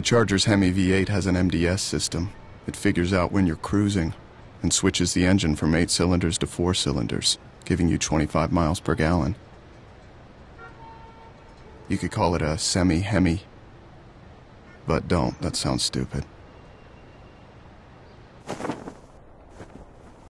The Charger's Hemi V8 has an MDS system. It figures out when you're cruising and switches the engine from eight cylinders to four cylinders, giving you 25 miles per gallon. You could call it a semi Hemi. But don't, that sounds stupid.